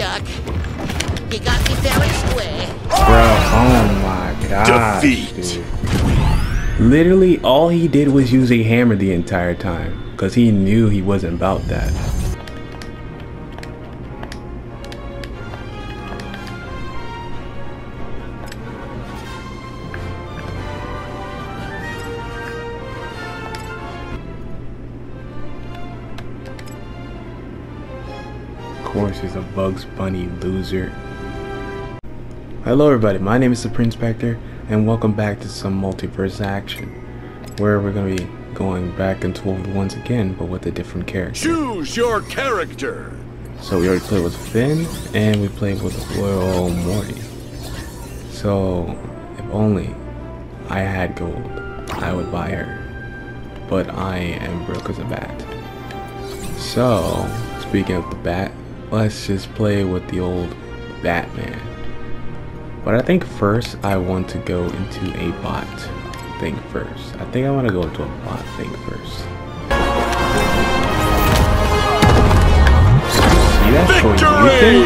Doc. You got me fair and square. Bro, oh my god. Defeat. Literally, all he did was use a hammer the entire time. Because he knew he wasn't about that. Of he's a Bugs Bunny loser. Hello everybody, my name is the Supreme Spectre, and welcome back to some Multiversus action, where we're going to be going back and forth once again, but with a different character. Choose your character. So we already played with Finn, and we played with Royal Morty. So, if only I had gold, I would buy her. But I am broke as a bat. So, speaking of the bat, let's just play with the old Batman. But I think first I want to go into a bot thing first. I think I want to go into a bot thing first. Victory!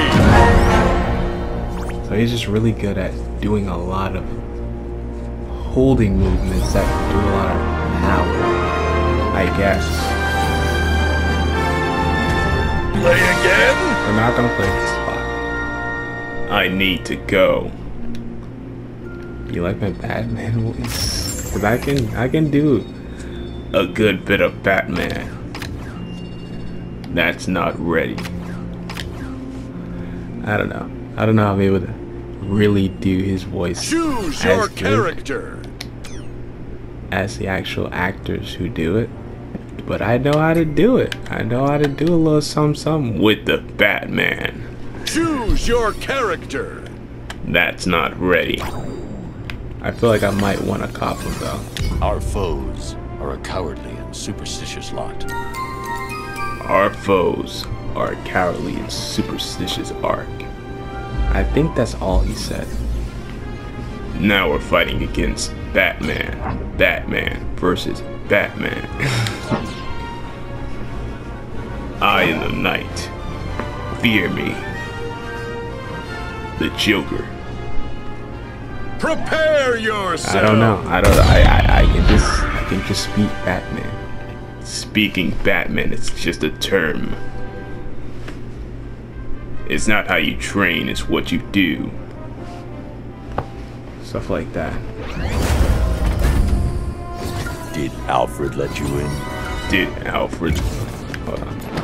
So he's just really good at doing a lot of holding movements that do a lot of power, I guess. Play again? We're not gonna play this spot. I need to go. You like my Batman voice? Cause I can I can do a good bit of Batman. That's not ready. I don't know. I don't know how I'm able to really do his voice Choose as your good character. as the actual actors who do it. But I know how to do it. I know how to do a little something something with the Batman. Choose your character. That's not ready. I feel like I might want to cop him though. Our foes are a cowardly and superstitious lot. Our foes are a cowardly and superstitious arc. I think that's all he said. Now we're fighting against Batman. Batman versus Batman. I am the night. Fear me. The Joker. Prepare yourself. I don't know. I don't. I. I. I can just. I can just speak Batman. Speaking Batman It's just a term. It's not how you train. It's what you do. Stuff like that. Did Alfred let you in? Did Alfred? Hold on.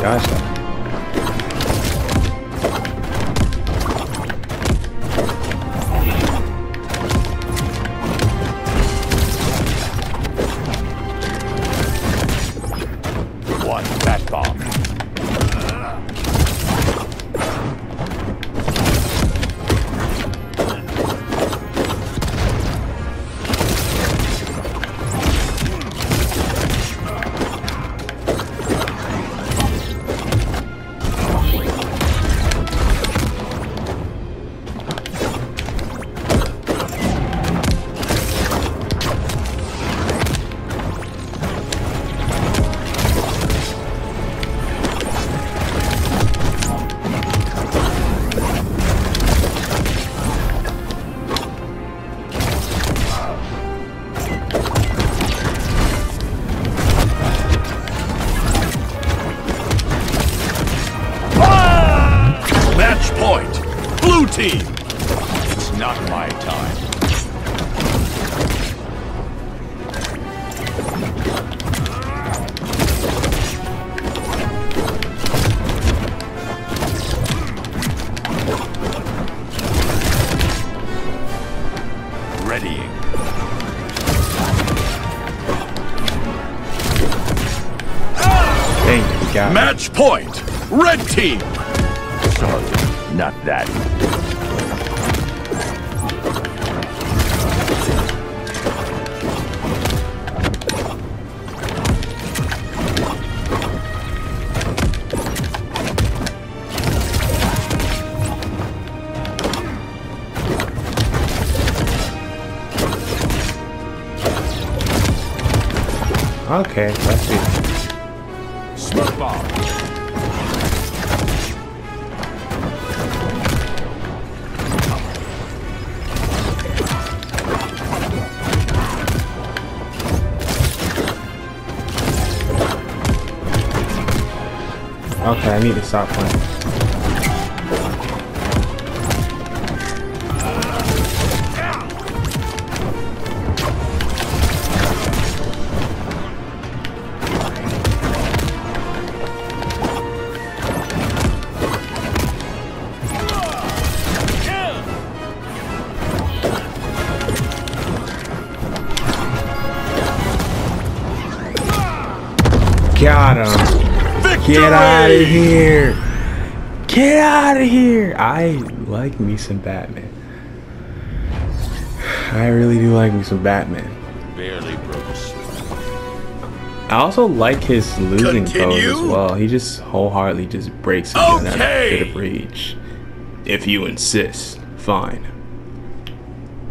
But Match point. Red team. Starting. Not that. Okay, Okay, I need to stop playing. Get out of here! Get out of here! I like me some Batman. I really do like me some Batman. Barely broke. I also like his losing pose as well. He just wholeheartedly just breaks it in that Okay. bit of rage. If you insist, fine.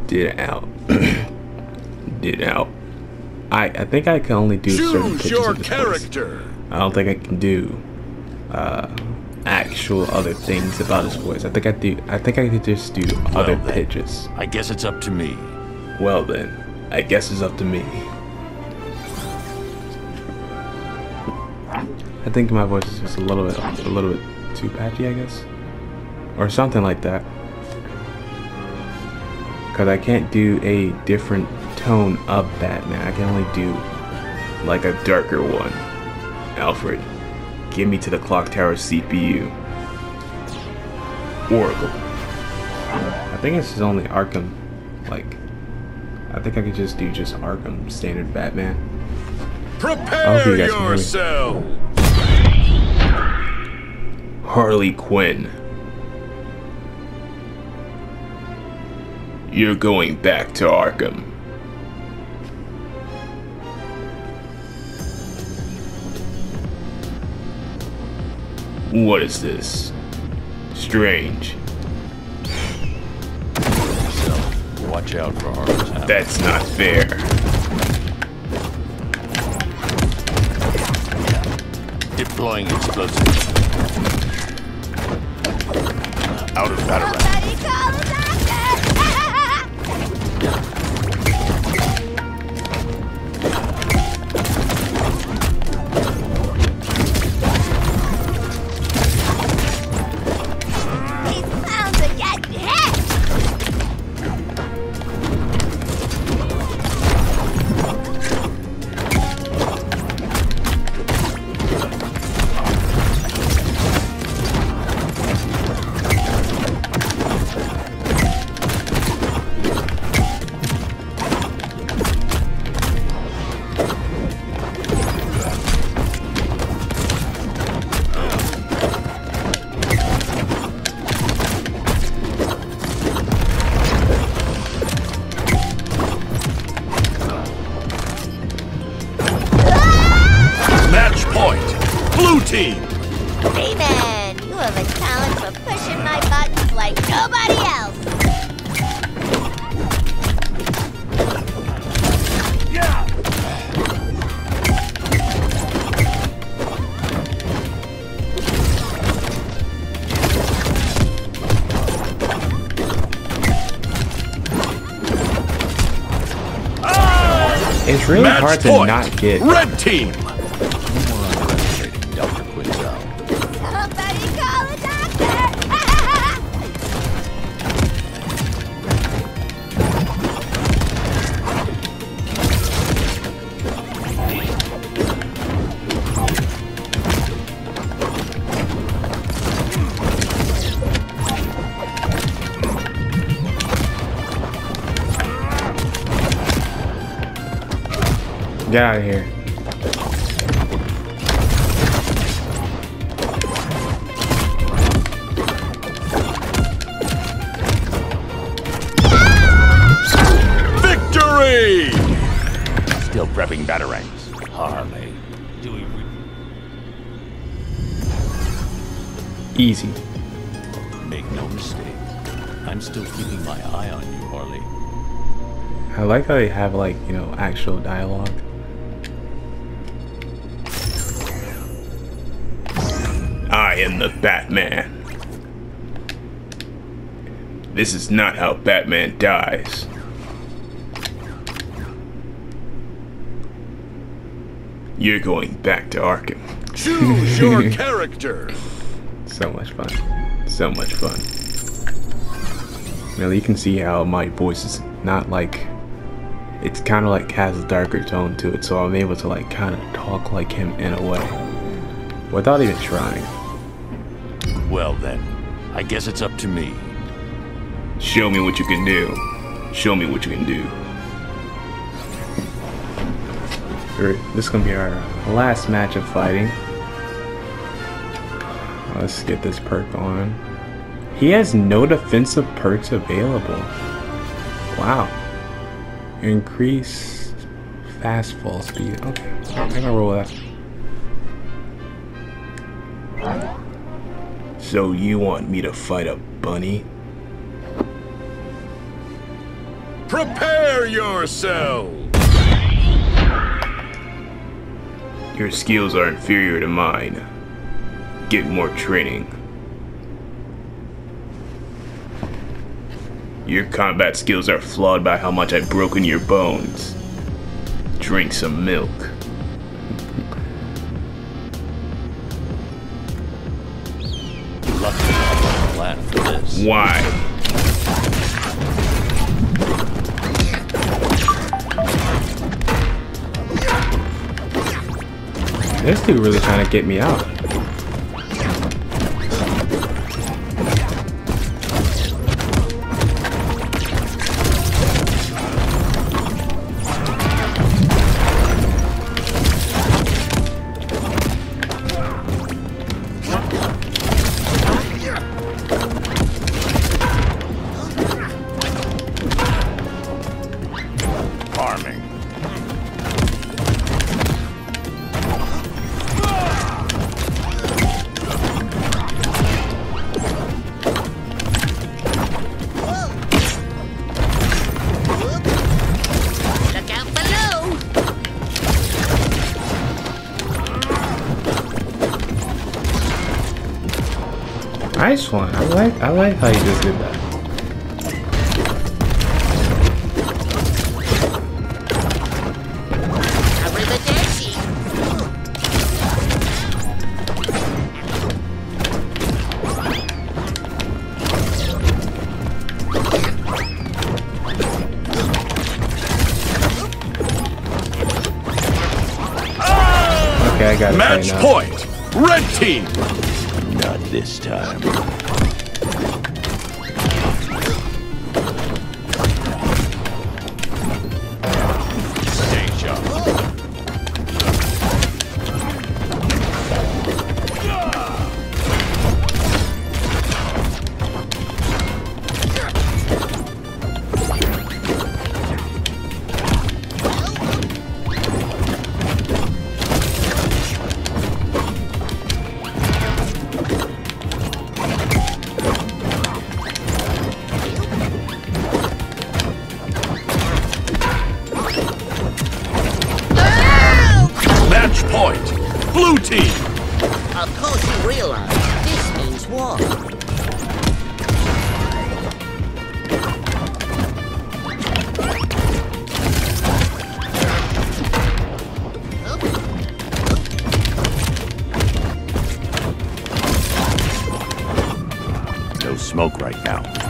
Did out. Did out. I I think I can only do certain Choose pitches your of his voice. character. I don't think I can do uh, actual other things about his voice. I think I do. I think I could just do other then. pitches. I guess it's up to me. Well then, I guess it's up to me. I think my voice is just a little bit, a little bit too patchy, I guess, or something like that. Cause I can't do a different tone of Batman. I can only do like a darker one. Alfred, give me to the clock tower CPU. Oracle. I think it's just only Arkham, like. I think I could just do just Arkham standard Batman. Prepare you yourself. Harley Quinn. You're going back to Arkham. What is this? Strange. So, watch out for happen. That's not fair. Deploying explosives. Out of Batarang. To point. not get. Red team. Get out of here. Victory! Still prepping batarangs. Harley. Do we... Easy. Make no mistake. I'm still keeping my eye on you, Harley. I like how they have like, you know, actual dialogue. Am the Batman. This is not how Batman dies. You're going back to Arkham. Choose your character. So much fun. So much fun. Now you can see how my voice is not like it's kind of like has a darker tone to it, so I'm able to like kind of talk like him in a way without even trying. Well then, I guess it's up to me. Show me what you can do. Show me what you can do. Alright, This is gonna be our last match of fighting. Let's get this perk on. He has no defensive perks available. Wow. Increase fast fall speed. Okay, I'm gonna roll that. So you want me to fight a bunny? Prepare yourself. Your skills are inferior to mine. Get more training. Your combat skills are flawed by how much I've broken your bones. Drink some milk. Why? This dude really trying to get me out. Nice one. I like I like how you just did that. Cover the daisy! Okay, I got it. Match right point. Red team. This time. Realize this means war. No smoke right now.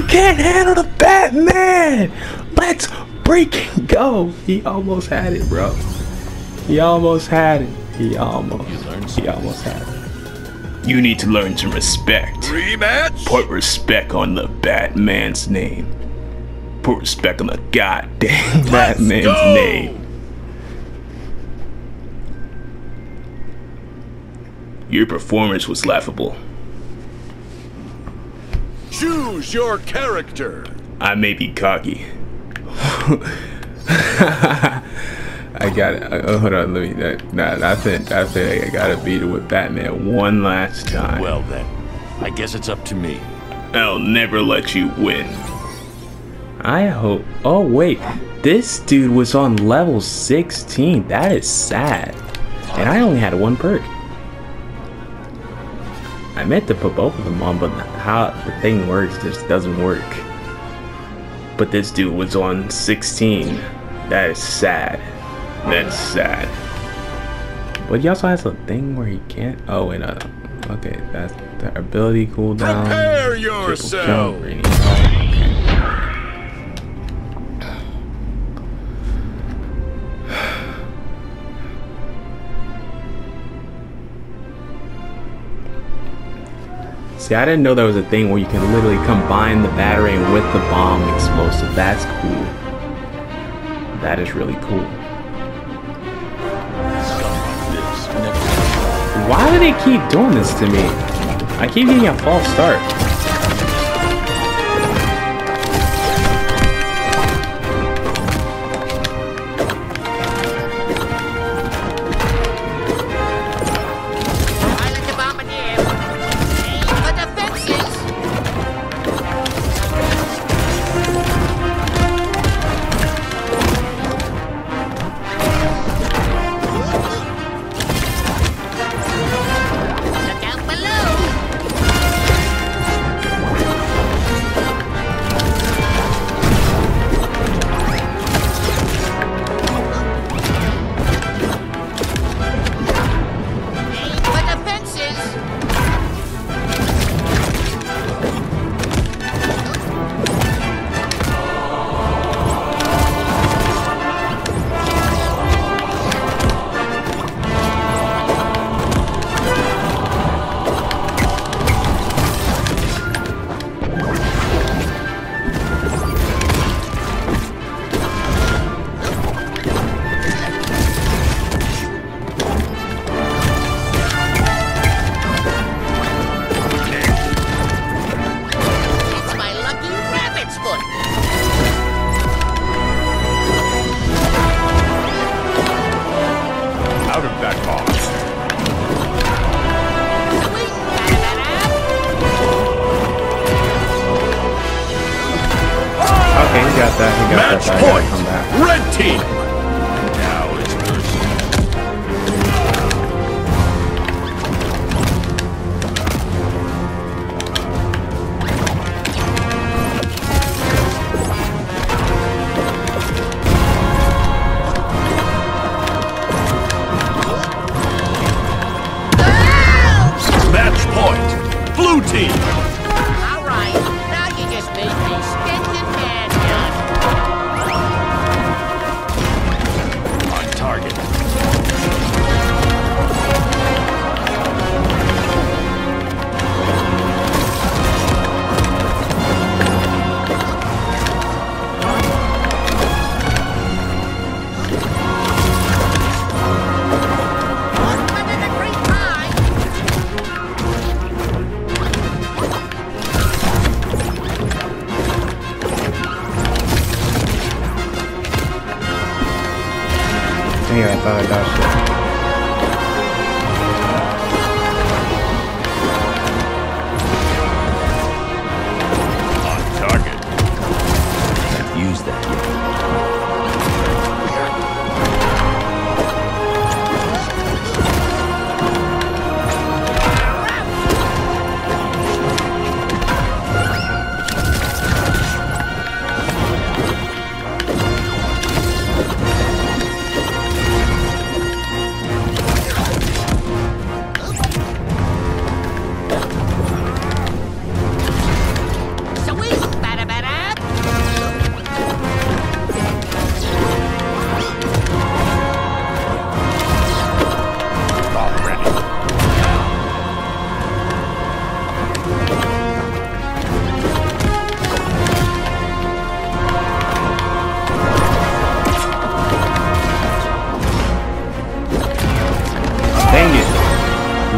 You can't handle the Batman! Let's freaking go! He almost had it, bro. He almost had it. He almost. You learned He almost had it. You need to learn some respect. Rematch? Put respect on the Batman's name. Put respect on the goddamn Batman's go! name. Your performance was laughable. Choose your character. I may be cocky. I got it. Uh, hold on, let me. That, nah, I think I think I gotta beat it with Batman one last time. Well then, I guess it's up to me. I'll never let you win. I hope. Oh wait, this dude was on level 16. That is sad. And I only had one perk. I meant to put both of them on, but how the thing works just doesn't work. But this dude was on 16. That is sad. That's sad. But he also has a thing where he can't. Oh wait, no. Okay, that's the ability cooldown. Prepare triple yourself. See, I didn't know there was a thing where you can literally combine the battery with the bomb explosive. That's cool. That is really cool. Why do they keep doing this to me? I keep getting a false start.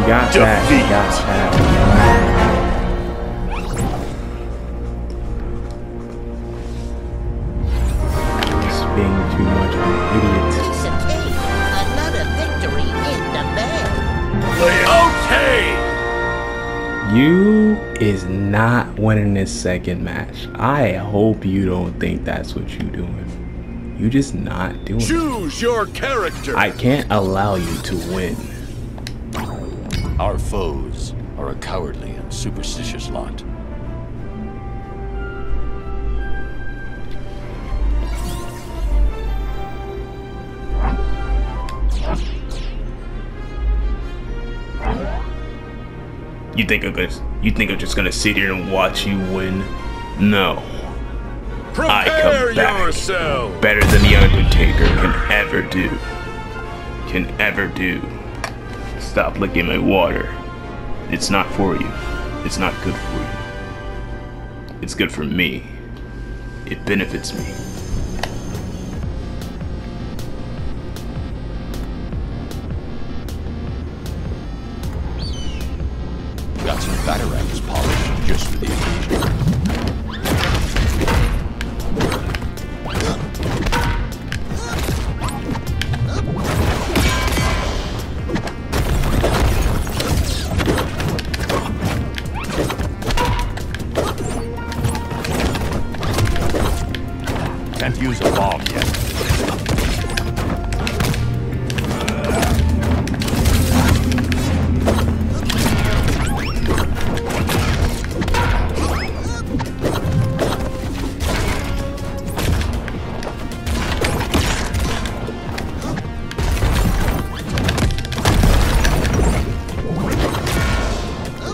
Chat, we got Defeat. chat. Just being too much of an idiot. Piece of cake. Another victory in the bag. Okay. You is not winning this second match. I hope you don't think that's what you're doing. You just not doing it. Choose your character. I can't allow you to win. Our foes are a cowardly and superstitious lot. You think I'm gonna, you think I'm just gonna sit here and watch you win? No. I come Prepare back. yourself. Better than the Undertaker can ever do. Can ever do. Stop licking my water. It's not for you. It's not good for you. It's good for me. It benefits me.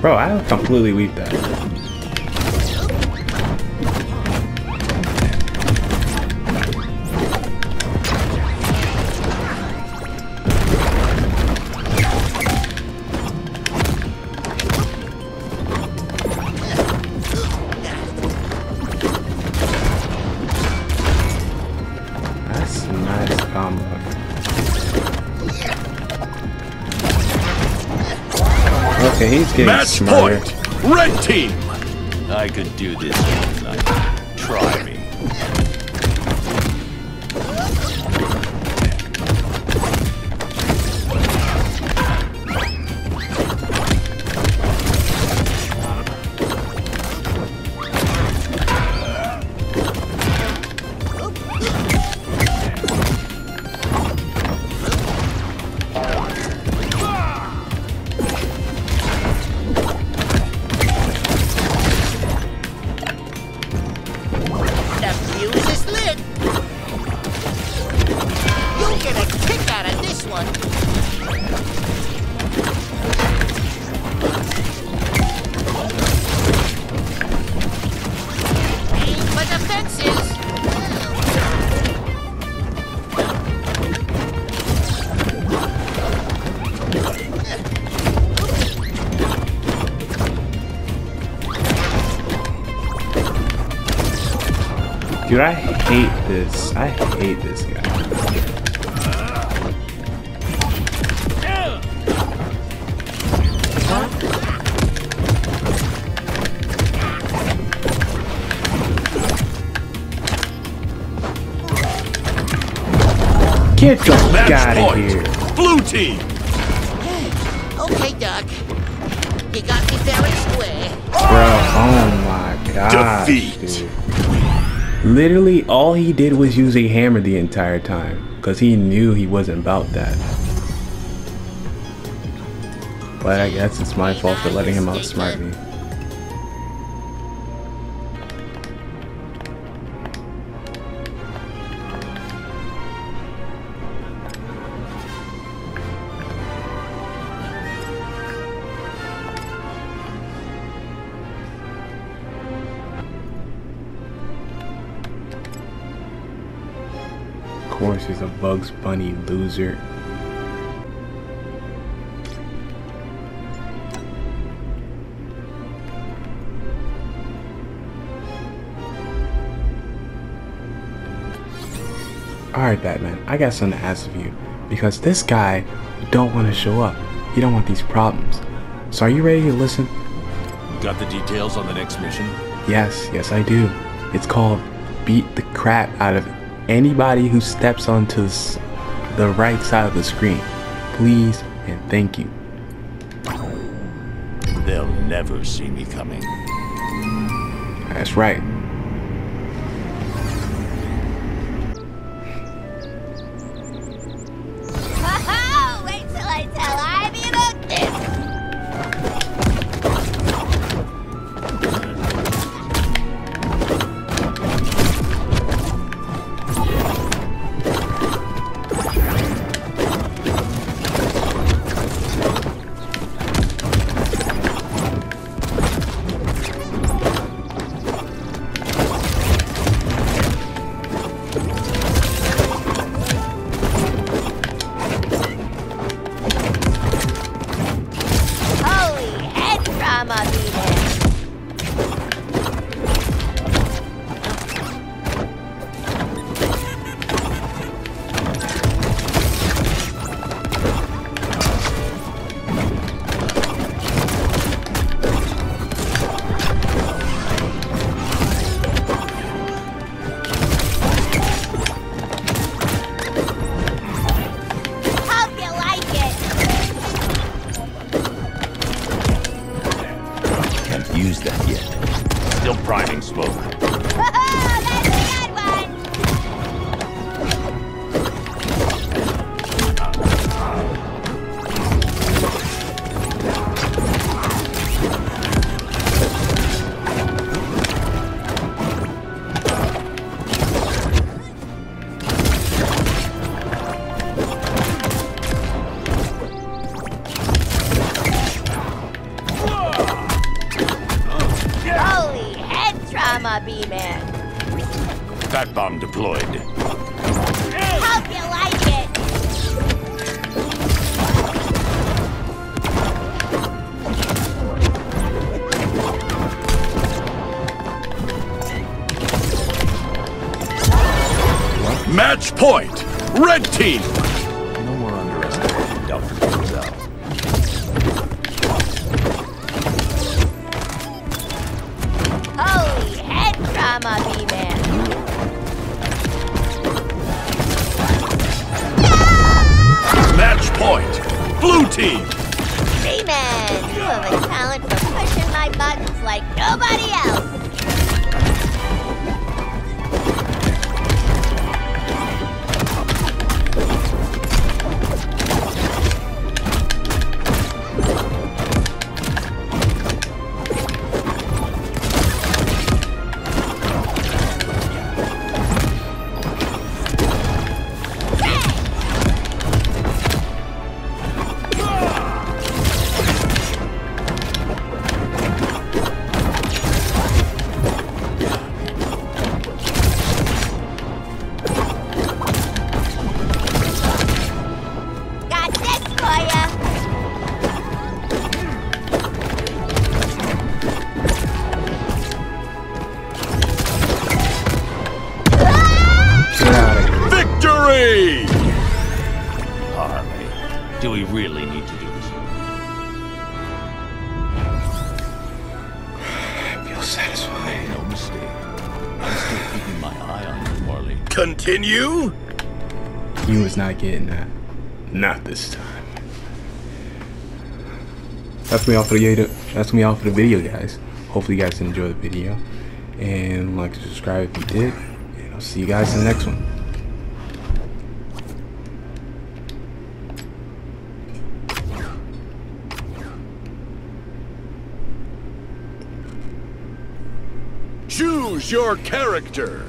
Bro, I completely weep that. Match smarter. point. Red team. I could do this Dude, I hate this. I hate this guy. Get the fuck Match out of point. here. Blue team. Okay, Doc. You got me fair and square. Bro, oh my god. Defeat. Literally, all he did was use a hammer the entire time. Because he knew he wasn't about that. But I guess it's my fault for letting him outsmart me. Bugs Bunny loser. Alright, Batman, I got something to ask of you. Because this guy don't want to show up. He don't want these problems. So are you ready to listen? Got the details on the next mission? Yes, yes I do. It's called Beat the Crap Out of Anybody Who Steps Onto the Right Side of the Screen. Please and thank you. They'll never see me coming. That's right. Priming head trauma, B-Man! Match point. Blue team. Was not getting that. Not this time. That's me off for the video. That's me off for the video, guys. Hopefully, you guys enjoyed the video, and like and subscribe if you did. And I'll see you guys in the next one. Choose your character.